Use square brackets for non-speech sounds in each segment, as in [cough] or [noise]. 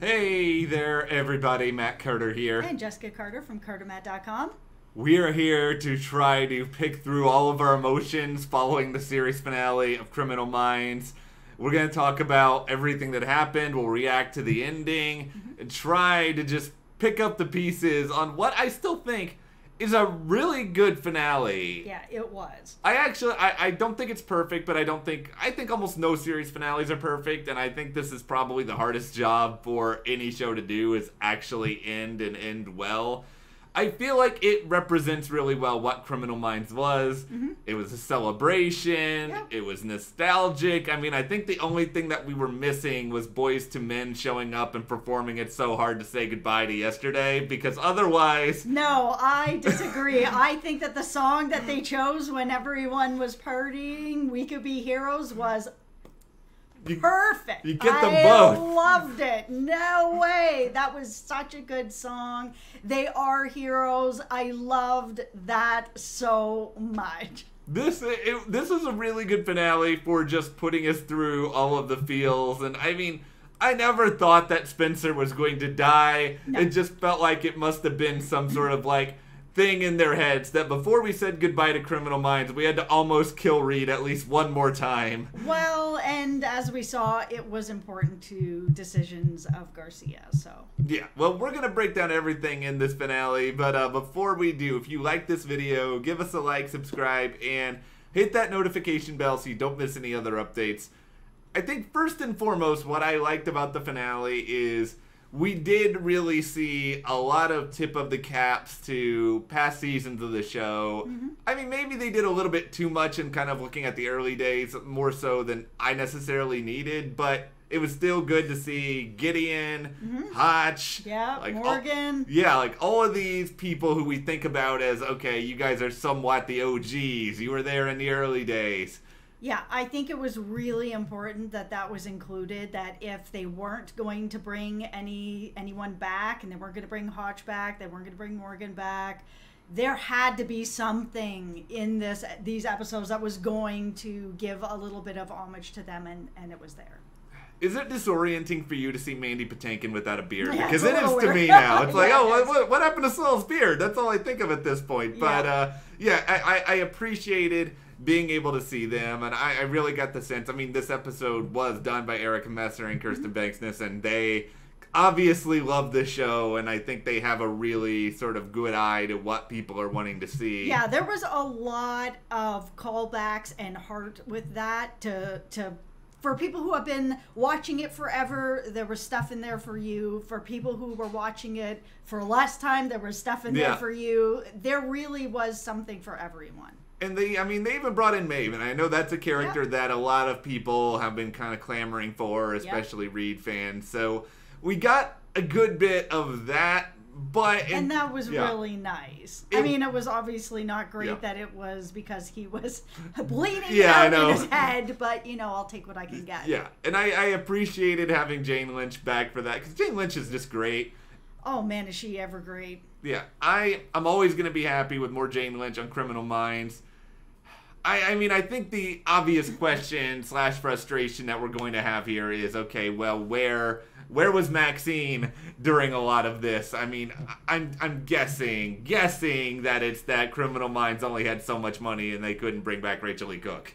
Hey there, everybody. Matt Carter here. And Jessica Carter from CarterMatt.com. We are here to try to pick through all of our emotions following the series finale of Criminal Minds. We're going to talk about everything that happened. We'll react to the ending and try to just pick up the pieces on what I still think is a really good finale. Yeah, it was. I actually I, I don't think it's perfect, but I don't think I think almost no series finales are perfect, and I think this is probably the hardest job for any show to do is actually end and end well. I feel like it represents really well what Criminal Minds was. Mm-hmm. It was a celebration. Yep. It was nostalgic. I mean, I think the only thing that we were missing was Boyz II Men showing up and performing it so hard to say goodbye to yesterday because otherwise No, I disagree. I think that the song that they chose when everyone was partying, We Could Be Heroes, was you, perfect. You get them I both. loved it. No way. That was such a good song. They are heroes. I loved that so much. This it, this is a really good finale for just putting us through all of the feels, and I mean, I never thought that Spencer was going to die. No. It just felt like it must have been some sort of like thing in their heads that before we said goodbye to Criminal Minds, we had to almost kill Reid at least one more time. Well, and as we saw, it was important to decisions of Garcia. So Yeah, well, we're gonna break down everything in this finale, but uh, before we do, if you like this video, give us a like, subscribe, and hit that notification bell so you don't miss any other updates. I think first and foremost, what I liked about the finale is we did really see a lot of tip of the caps to past seasons of the show. Mm-hmm. I mean, maybe they did a little bit too much in kind of looking at the early days, more so than I necessarily needed, but it was still good to see Gideon, mm-hmm. Hotch, yeah, like, all- Morgan. yeah, like all of these people who we think about as okay, you guys are somewhat the OGs. You were there in the early days. Yeah, I think it was really important that that was included. That if they weren't going to bring any anyone back, and they weren't going to bring Hotch back, they weren't going to bring Morgan back, there had to be something in this these episodes that was going to give a little bit of homage to them, and and it was there. Is it disorienting for you to see Mandy Patinkin without a beard? Yeah, because it is little to me now. It's [laughs] like, Yeah, oh, it what, what happened to Saul's beard? That's all I think of at this point. But Yeah. uh, yeah, I, I, I appreciated being able to see them, and I, I really got the sense. I mean, this episode was done by Erica Messer and Kristen Mm-hmm. Vangsness, and they obviously love the show, and I think they have a really sort of good eye to what people are wanting to see. Yeah, there was a lot of callbacks and heart with that to to for people who have been watching it forever, there was stuff in there for you. For people who were watching it for less time, there was stuff in Yeah. there for you. There really was something for everyone. And they, I mean, they even brought in Maeve, and I know that's a character Yeah. that a lot of people have been kind of clamoring for, especially Reid fans. So we got a good bit of that, but And that was yeah. really nice. I mean, it was obviously not great Yeah. that it was because he was [laughs] bleeding Yeah, I out know. in his head, but you know, I'll take what I can get. yeah, and I, I appreciated having Jane Lynch back for that because Jane Lynch is just great. Oh man, is she ever great? Yeah, I I'm always gonna be happy with more Jane Lynch on Criminal Minds. I, I mean, I think the obvious question slash frustration that we're going to have here is okay. Well, where where was Maxine during a lot of this? I mean, I'm I'm guessing guessing that it's that Criminal Minds only had so much money and they couldn't bring back Rachael Leigh Cook.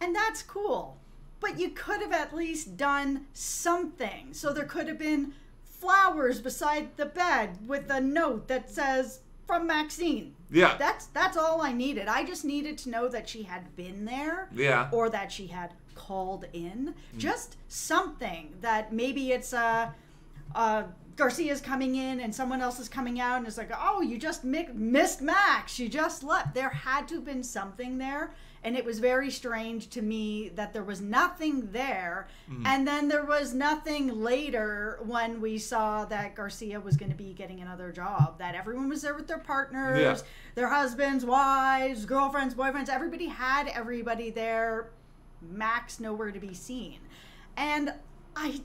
And that's cool. But you could have at least done something. So there could have been flowers beside the bed with a note that says from Maxine. Yeah, That's that's all I needed. I just needed to know that she had been there yeah, or that she had called in. Just something that maybe it's uh, uh, Garcia's coming in and someone else is coming out and it's like, oh, you just mi- missed Max. You just left. There had to have been something there. And it was very strange to me that there was nothing there. Mm-hmm. And then there was nothing later when we saw that Garcia was going to be getting another job, that everyone was there with their partners, Yeah. their husbands, wives, girlfriends, boyfriends. Everybody had everybody there. Max nowhere to be seen. And I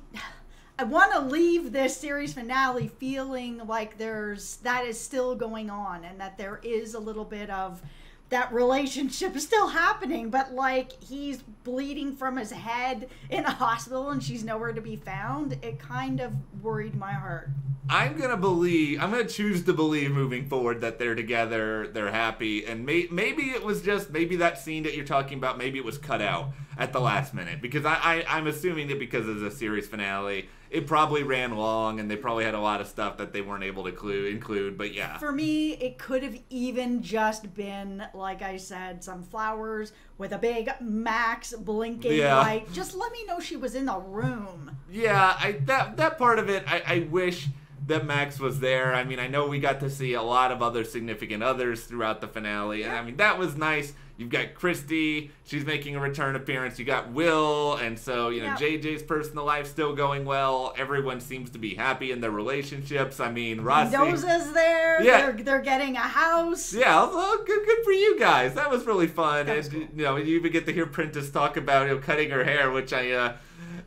I want to leave this series finale feeling like there's that is still going on and that there is a little bit of that relationship is still happening, but like he's bleeding from his head in a hospital and she's nowhere to be found. It kind of worried my heart. I'm gonna believe. I'm gonna choose to believe moving forward that they're together, they're happy, and may, maybe it was just maybe that scene that you're talking about. Maybe it was cut out at the last minute because I, I I'm assuming that because it's a series finale, it probably ran long and they probably had a lot of stuff that they weren't able to clue, include. But yeah, For me, it could have even just been, like I said, some flowers with a big Max blinking Yeah. light. Just let me know she was in the room. Yeah, I that that part of it, I, I wish that Max was there. I mean, I know we got to see a lot of other significant others throughout the finale, and I mean that was nice. You've got Christy, she's making a return appearance. You got Will, and so you know. JJ's personal life still going well. Everyone seems to be happy in their relationships. I mean, Rossi. Mendoza's there. Yeah. They're, they're getting a house. Yeah, well, good, good for you guys. That was really fun. Was and cool. you know, you even get to hear Prentiss talk about you know, cutting her hair, which I, uh,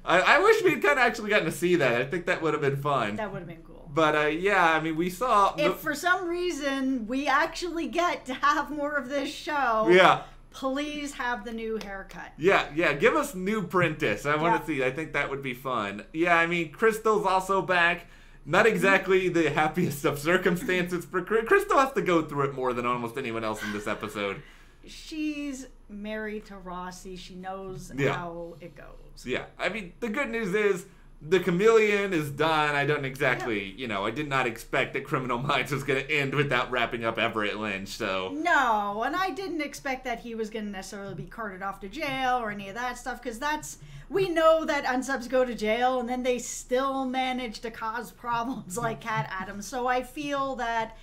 I, I wish we'd kind of actually gotten to see that. I think that would have been fun. That would have been. But uh, yeah, I mean, we saw. If for some reason we actually get to have more of this show, yeah, please have the new haircut. yeah, yeah. Give us new Prentiss. I want to see. I think that would be fun. Yeah, I mean, Crystal's also back. Not exactly the happiest of circumstances for Crystal. Has to go through it more than almost anyone else in this episode. She's married to Rossi. She knows Yeah. how it goes. Yeah, I mean, the good news is the chameleon is done. I don't exactly, you know, I did not expect that Criminal Minds was going to end without wrapping up Everett Lynch. So No, and I didn't expect that he was going to necessarily be carted off to jail or any of that stuff because that's we know that unsubs go to jail and then they still manage to cause problems like Cat Adams. So I feel that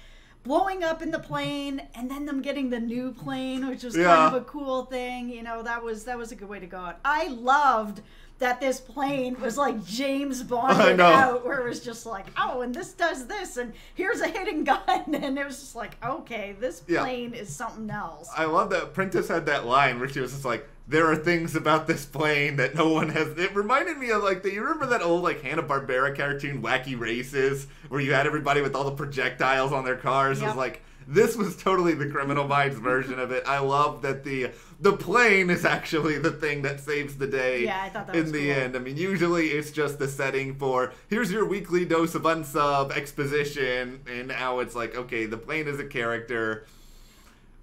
blowing up in the plane and then them getting the new plane, which was Yeah. kind of a cool thing, you know, that was that was a good way to go out. I loved that this plane was like James [laughs] Bond out, where it was just like, oh, and this does this, and here's a hidden [laughs] gun, and it was just like, okay, this Yeah. plane is something else. I love that Prentiss had that line where she was just like, "There are things about this plane that no one has." It reminded me of like the you remember that old like Hanna Barbera cartoon Wacky Races where you had everybody with all the projectiles on their cars. It was like this was totally the Criminal Minds version of it. I love that the the plane is actually the thing that saves the day. Yeah, I thought that in the cool. end. I mean, usually it's just the setting for here's your weekly dose of unsub exposition, and now it's like okay, the plane is a character.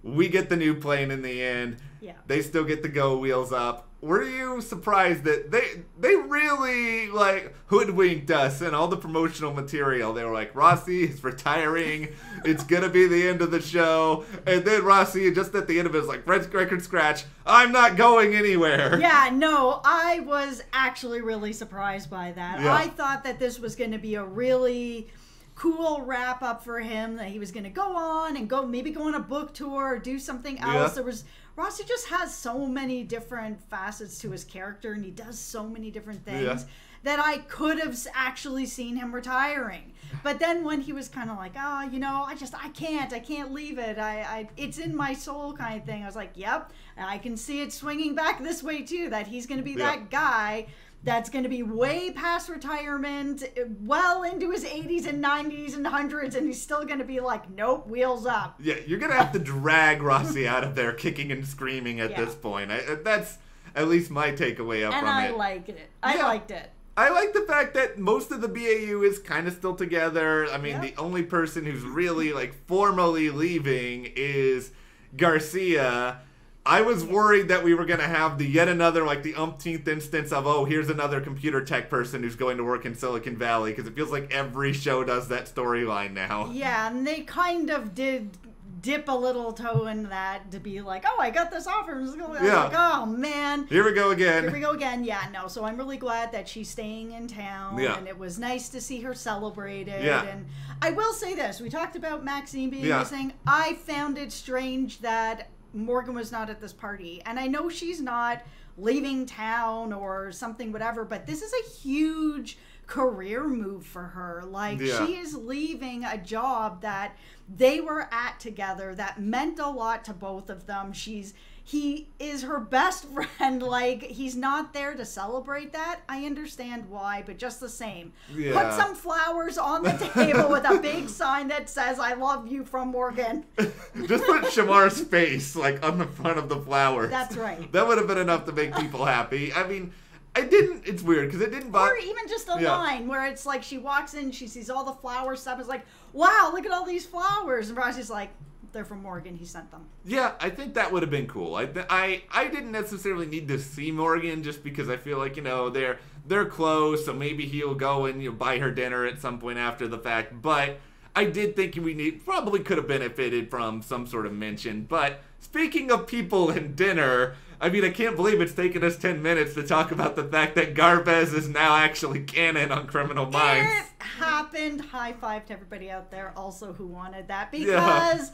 We get the new plane in the end. Yeah. They still get the go wheels up. Were you surprised that they they really like hoodwinked us and all the promotional material? They were like, Rossi is retiring. it's gonna be the end of the show. And then Rossi, just at the end of it, is like, Red record scratch. I'm not going anywhere. Yeah, no, I was actually really surprised by that. Yeah. I thought that this was going to be a really cool wrap up for him that he was going to go on and go maybe go on a book tour or do something else. Yeah. There was Rossi just has so many different facets to his character and he does so many different things Yeah. that I could have actually seen him retiring. But then when he was kind of like, oh, you know, I just I can't, I can't leave it. I, I it's in my soul kind of thing. I was like, yep, I can see it swinging back this way too. That he's going to be Yeah. that guy that's going to be way past retirement, well into his 80s and 90s and 100s, and he's still going to be like, nope, wheels up. Yeah, you're gonna have to drag Rossi out of there, kicking and screaming at Yeah. this point. I, uh, that's at least my takeaway up And from I it. liked it. I Yeah. liked it. I like the fact that most of the BAU is kind of still together. I mean, Yep. the only person who's really like formally leaving is Garcia. I was worried that we were going to have the yet another like the umpteenth instance of oh here's another computer tech person who's going to work in Silicon Valley because it feels like every show does that storyline now. [laughs] Yeah, and they kind of did dip a little toe in that to be like, oh, I got this offer. I was Yeah. like, oh, man. Here we go again. Here we go again. Yeah, no. So I'm really glad that she's staying in town, Yeah. and it was nice to see her celebrated. Yeah. And I will say this: we talked about Maxine being Yeah. missing. I found it strange that Morgan was not at this party, and I know she's not leaving town or something, whatever. But this is a huge career move for her. Like Yeah. she is leaving a job that they were at together that meant a lot to both of them. She's he is her best [laughs] friend. Like he's not there to celebrate that. I understand why, but just the same, Yeah. put some flowers on the table with a big [laughs] sign that says "I love you" from Morgan. [laughs] Just put Shemar's face like on the front of the flowers. That's right. That would have been enough to make people happy. I mean, I didn't. It's weird because it didn't bother. Or even just a Yeah. line where it's like she walks in, she sees all the flower stuff, is like, "Wow, look at all these flowers," and Rossi's like, "They're from Morgan. He sent them." Yeah, I think that would have been cool. I, I I didn't necessarily need to see Morgan just because I feel like you know they're they're close, so maybe he'll go and you know, buy her dinner at some point after the fact. But I did think we need probably could have benefited from some sort of mention. But speaking of people and dinner. I mean, I can't believe it's taken us 10 minutes to talk about the fact that GarVez is now actually canon on Criminal Minds. It happened. High five to everybody out there also who wanted that Yeah. because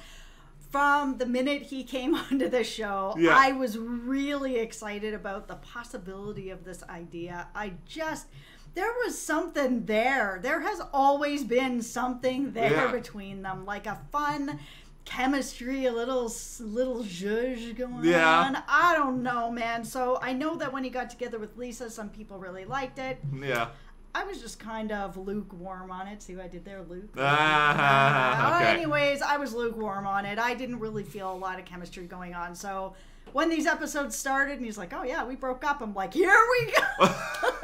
from the minute he came [laughs] onto the show, Yeah. I was really excited about the possibility of this idea. I just there was something there. There has always been something there Yeah. between them, like a fun chemistry, a little little zhuzh going Yeah. on. I don't know, man. So I know that when he got together with Lisa, some people really liked it. Yeah. I was just kind of lukewarm on it. See what I did there, Luke? [laughs] Ah, Uh, okay. Anyways, I was lukewarm on it. I didn't really feel a lot of chemistry going on. So when these episodes started and he's like, oh, yeah, we broke up, I'm like, here we go. [laughs]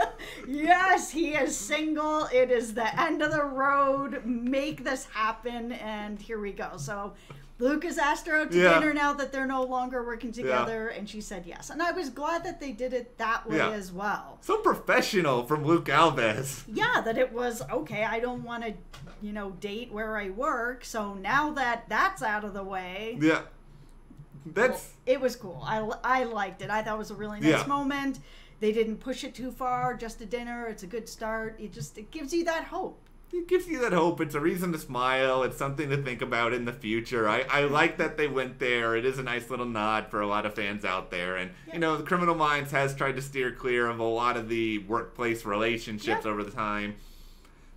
yes, he is single. It is the end of the road. Make this happen. And here we go. So. Lucas asked her out to Yeah. dinner now that they're no longer working together, and she said yes. And I was glad that they did it that way Yeah. as well. So professional from Luke Alvez. yeah that it was okay i don't want to you know date where i work so now that that's out of the way Yeah. That's it was cool i, I liked it i thought it was a really nice Yeah. moment they didn't push it too far just a dinner it's a good start it just it gives you that hope it gives you that hope. It's a reason to smile. It's something to think about in the future. I, I like that they went there. It is a nice little nod for a lot of fans out there. And, you know, the Criminal Minds has tried to steer clear of a lot of the workplace relationships Yeah. over the time.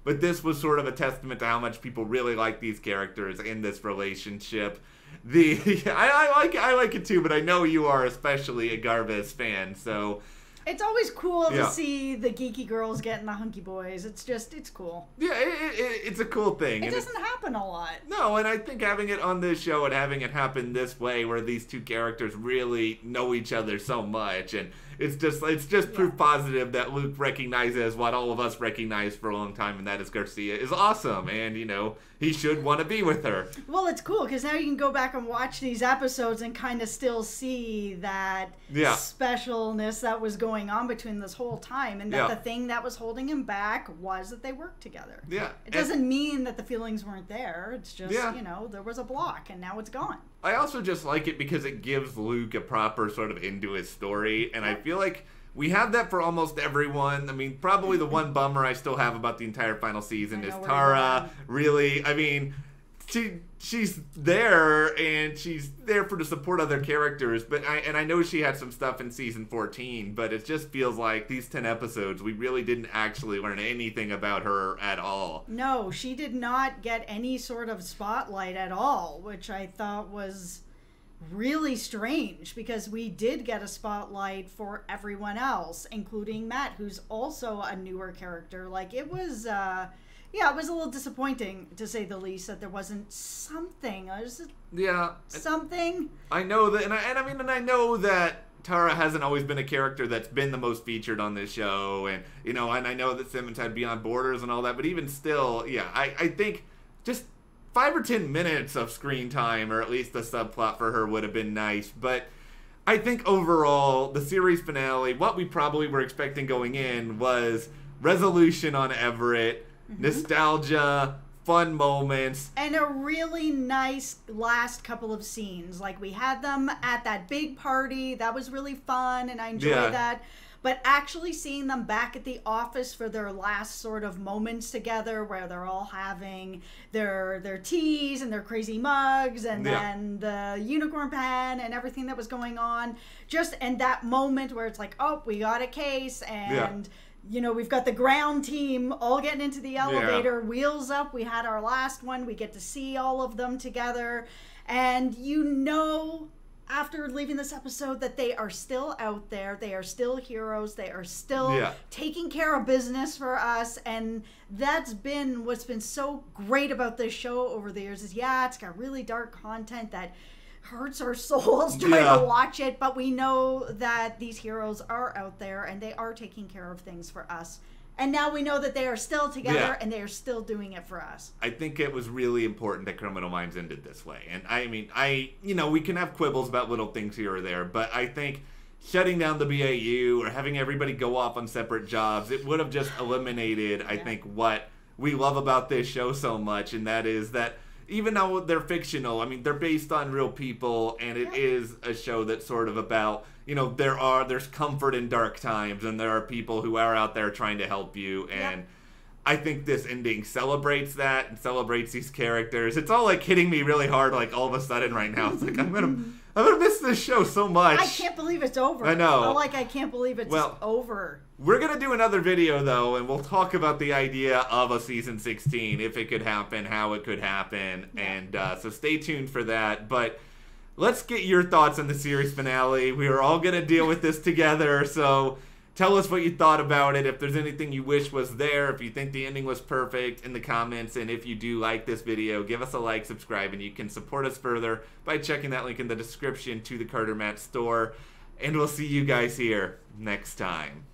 But this was sort of a testament to how much people really like these characters in this relationship. The [laughs] I, I like I like it too, but I know you are especially a GarVez fan, so it's always cool Yeah. to see the geeky girls getting the hunky boys it's just it's cool yeah, it, it, it- it's a cool thing. it doesn't happen a lot No, and I think having it on this show and having it happen this way, where these two characters really know each other so much, and it's just it's just proof Yeah. positive that Luke recognizes what all of us recognized for a long time, and that is Garcia is awesome, and you know he should want to be with her. Well, it's cool because now you can go back and watch these episodes and kind of still see that Yeah. specialness that was going on between this whole time, and that Yeah. the thing that was holding him back was that they worked together. Yeah, It and doesn't mean that the feelings weren't there. It's just you know there was a block, and now it's gone. I also just like it because it gives Luke a proper sort of into his story, and I feel like we have that for almost everyone. I mean, probably the one bummer I still have about the entire final season is Tara. Really, I mean, she she's there and she's there for to support other characters, but I and I know she had some stuff in season fourteen, but it just feels like these ten episodes we really didn't actually learn anything about her at all. No, she did not get any sort of spotlight at all, which I thought was really strange because we did get a spotlight for everyone else, including Matt, who's also a newer character. Like it was uh yeah, it was a little disappointing to say the least that there wasn't something. Just Yeah, something. I know that, and I, and I mean, and I know that Tara hasn't always been a character that's been the most featured on this show, and you know, and I know that Simmons had Beyond Borders and all that, but even still, yeah, I, I think just five or ten minutes of screen time, or at least a subplot for her, would have been nice, but. I think overall, the series finale, what we probably were expecting going in was resolution on Everett, Mm-hmm. nostalgia, fun moments, and a really nice last couple of scenes. Like we had them at that big party. That was really fun and I enjoyed Yeah. that. But actually seeing them back at the office for their last sort of moments together where they're all having their their teas and their crazy mugs and Yeah. then the unicorn pen and everything that was going on. Just and that moment where it's like, oh, we got a case and you know, we've got the ground team all getting into the elevator, wheels up. We had our last one. We get to see all of them together. And you know after leaving this episode that they are still out there. They are still heroes. They are still Yeah. taking care of business for us. And that's been what's been so great about this show over the years is yeah, it's got really dark content that hurts our souls [laughs] trying Yeah. to watch it, but we know that these heroes are out there and they are taking care of things for us. And now we know that they are still together Yeah. and they are still doing it for us. I think it was really important that Criminal Minds ended this way. And I mean, I, you know, we can have quibbles about little things here or there, but I think shutting down the BAU or having everybody go off on separate jobs, it would have just eliminated, I think, what we love about this show so much, and that is that even though they're fictional, I mean, they're based on real people, and it Yeah. is a show that's sort of about, you know, there are there's comfort in dark times, and there are people who are out there trying to help you, and. I think this ending celebrates that and celebrates these characters. It's all like hitting me really hard, like all of a sudden right now. It's like I'm gonna, [laughs] mm-hmm. I'm gonna miss this show so much. I can't believe it's over. I know. I'm like I can't believe it's Well- over. We're gonna do another video though, and we'll talk about the idea of a season 16, if it could happen, how it could happen, and uh, so stay tuned for that. But let's get your thoughts on the series finale. We are all gonna deal with this together, so tell us what you thought about it. If there's anything you wish was there, if you think the ending was perfect, in the comments. And if you do like this video, give us a like, subscribe, and you can support us further by checking that link in the description to the Carter Matt store. And we'll see you guys here next time.